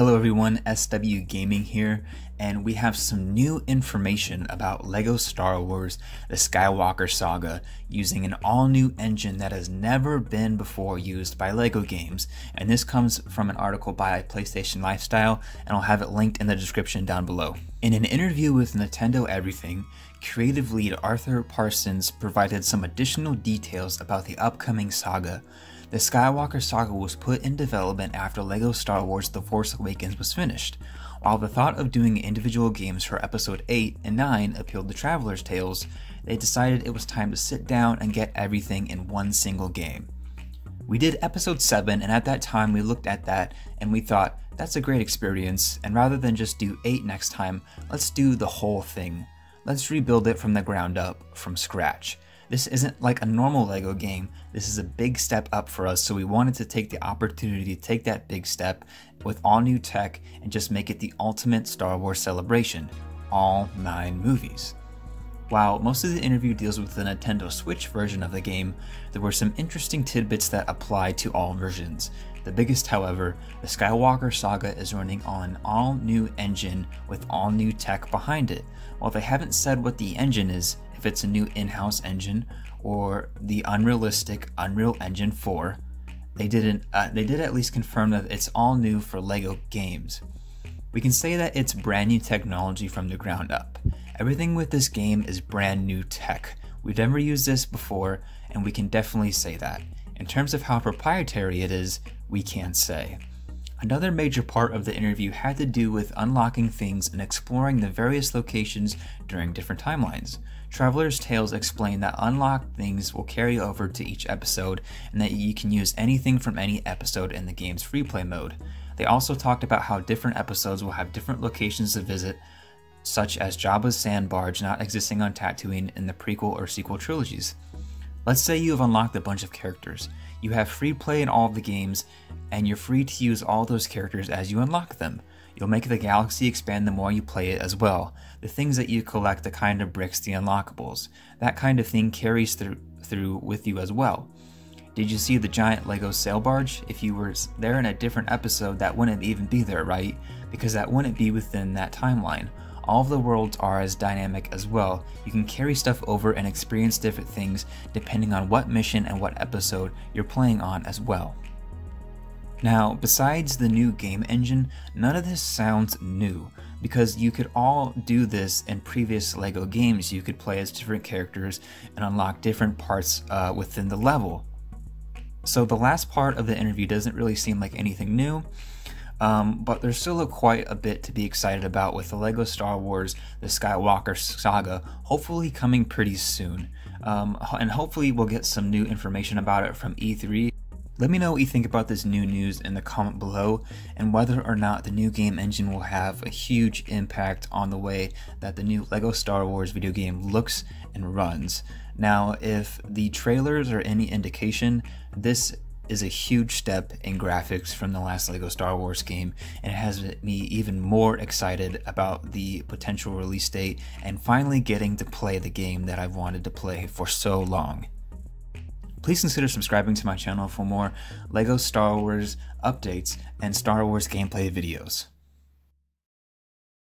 Hello everyone, SW Gaming here, and we have some new information about LEGO Star Wars The Skywalker Saga using an all-new engine that has never been before used by LEGO games, and this comes from an article by PlayStation Lifestyle, and I'll have it linked in the description down below. In an interview with Nintendo Everything, creative lead Arthur Parsons provided some additional details about the upcoming saga, the Skywalker saga was put in development after LEGO Star Wars The Force Awakens was finished. While the thought of doing individual games for Episode 8 and 9 appealed to Traveler's Tales, they decided it was time to sit down and get everything in one single game. We did Episode 7, and at that time we looked at that and we thought, that's a great experience, and rather than just do 8 next time, let's do the whole thing. Let's rebuild it from the ground up, from scratch. This isn't like a normal LEGO game, this is a big step up for us, so we wanted to take the opportunity to take that big step with all new tech and just make it the ultimate Star Wars celebration. All nine movies. While most of the interview deals with the Nintendo Switch version of the game, there were some interesting tidbits that apply to all versions. The biggest, however, the Skywalker Saga is running on an all new engine with all new tech behind it. While they haven't said what the engine is, if it's a new in-house engine or the unrealistic Unreal Engine 4. They didn't. Uh, they did at least confirm that it's all new for LEGO games. We can say that it's brand new technology from the ground up. Everything with this game is brand new tech. We've never used this before, and we can definitely say that. In terms of how proprietary it is, we can't say. Another major part of the interview had to do with unlocking things and exploring the various locations during different timelines. Traveler's Tales explain that unlocked things will carry over to each episode and that you can use anything from any episode in the game's free play mode. They also talked about how different episodes will have different locations to visit, such as Jabba's sand barge not existing on Tatooine in the prequel or sequel trilogies. Let's say you have unlocked a bunch of characters. You have free play in all of the games, and you're free to use all those characters as you unlock them. You'll make the galaxy expand the more you play it as well. The things that you collect, the kind of bricks, the unlockables. That kind of thing carries through, through with you as well. Did you see the giant Lego sail barge? If you were there in a different episode, that wouldn't even be there, right? Because that wouldn't be within that timeline. All of the worlds are as dynamic as well. You can carry stuff over and experience different things depending on what mission and what episode you're playing on as well. Now, besides the new game engine, none of this sounds new, because you could all do this in previous LEGO games. You could play as different characters and unlock different parts uh, within the level. So the last part of the interview doesn't really seem like anything new, um, but there's still a quite a bit to be excited about with the LEGO Star Wars The Skywalker Saga hopefully coming pretty soon. Um, and hopefully we'll get some new information about it from E3 let me know what you think about this new news in the comment below and whether or not the new game engine will have a huge impact on the way that the new LEGO Star Wars video game looks and runs. Now, if the trailers are any indication, this is a huge step in graphics from the last LEGO Star Wars game and it has me even more excited about the potential release date and finally getting to play the game that I've wanted to play for so long. Please consider subscribing to my channel for more LEGO Star Wars updates and Star Wars gameplay videos.